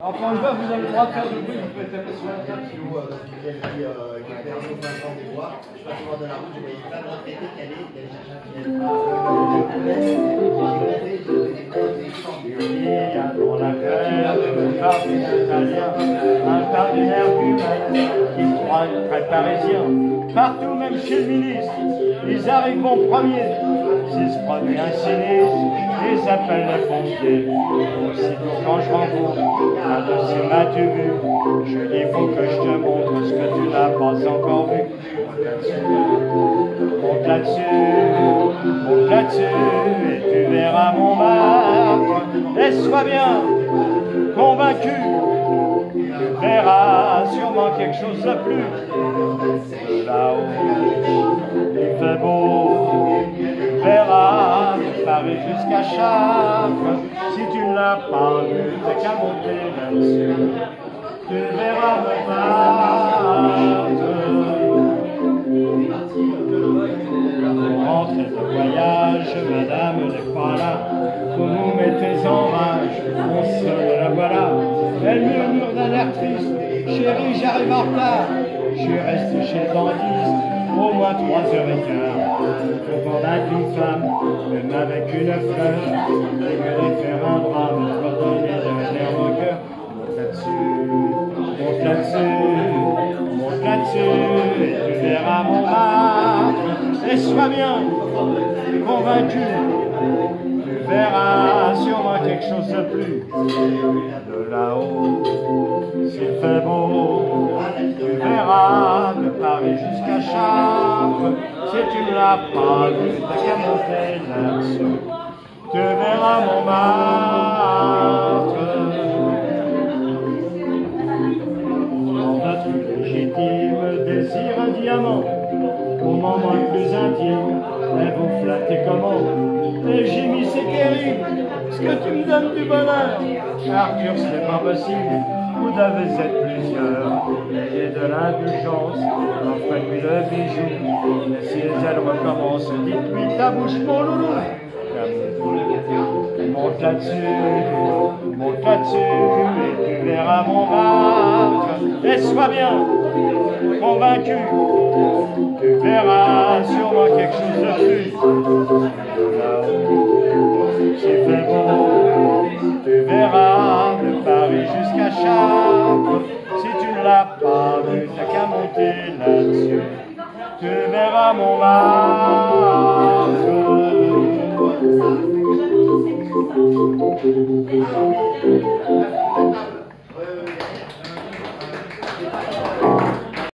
Alors quand je vois, vous avez le droit de faire du bruit, vous pouvez taper sur la table. Euh, parce qu'il y a qui, euh, qui a perdu au printemps des bois, je passe souvent dans la route, je voyais plein de retraités qui allaient, qui allaient chercher un la crème, par des Italiens, un partenaire humain qui croit très parisien. Partout, même chez le ministre, ils arriveront premiers. S'il se produit un sinistre, ils appellent les pompiers. Aussitôt quand je rencontre un dossier m'as-tu vu Je dis faut que je te montre ce que tu n'as pas encore vu. Monte là-dessus, monte là-dessus, et tu verras mon marque. Et sois bien convaincu, tu verras sûrement quelque chose de plus. Là-haut, Si tu ne l'as pas vu, t'as qu'à monter là-dessus. Tu verras mon marque. Rentrez de voyage, madame n'est pas là. Vous nous mettez en rage, on se la voilà. Elle murmure d'un air triste, chérie, j'arrive en retard. Je suis resté chez le dentiste, moins trois heures et quart. Convaincre une femme, même avec une fleur, de faire un drame, pour donner de l'air au cœur. Monte là-dessus, monte là-dessus, monte là-dessus, et tu verras mon marque. Et sois bien convaincu, tu verras sûrement quelque chose de plus. De là-haut, s'il fait beau, tu verras de Paris jusqu'à Si tu ne l'as pas vu, t'as qu'à monter là-dessus. Tu mon marque. Notre légitime désir un diamant, au moment le plus intime, elle vous flattez comment Et j'ai mis c'est terrible, ce que tu me donnes du bonheur. Arthur, ce n'est pas possible, vous devez être plusieurs. Ayez de l'indulgence, offrez-lui le bijou. Et si elle recommence, dites-lui ta bouche, mon loulou. Monte là-dessus, monte là-dessus, et tu verras mon marque. Et sois bien convaincu, tu verras sûrement quelque chose de plus. Tu verras de Paris jusqu'à Chartres. Pas vu, t'as qu'à monter là-dessus. Tu verras mon marque.